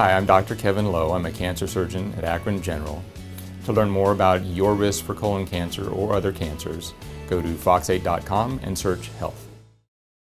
Hi, I'm Dr. Kevin Lowe. I'm a cancer surgeon at Akron General. To learn more about your risk for colon cancer or other cancers, go to fox8.com and search health.